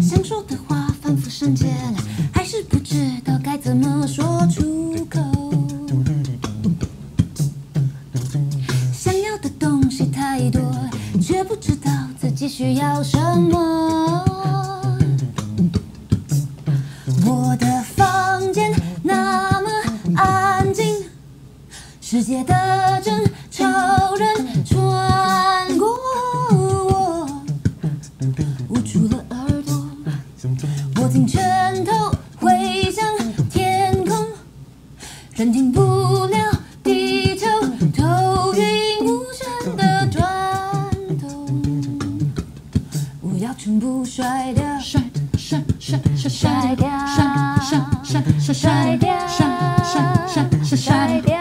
想说的话反复深切，还是不知道该怎么说出口。想要的东西太多，却不知道自己需要什么。我的房间那么安静，世界的真超人穿握紧拳头挥向天空，仍停不了地球头晕目眩的转动。我要全部甩掉，甩甩甩甩甩掉甩甩甩甩甩掉甩甩甩甩甩掉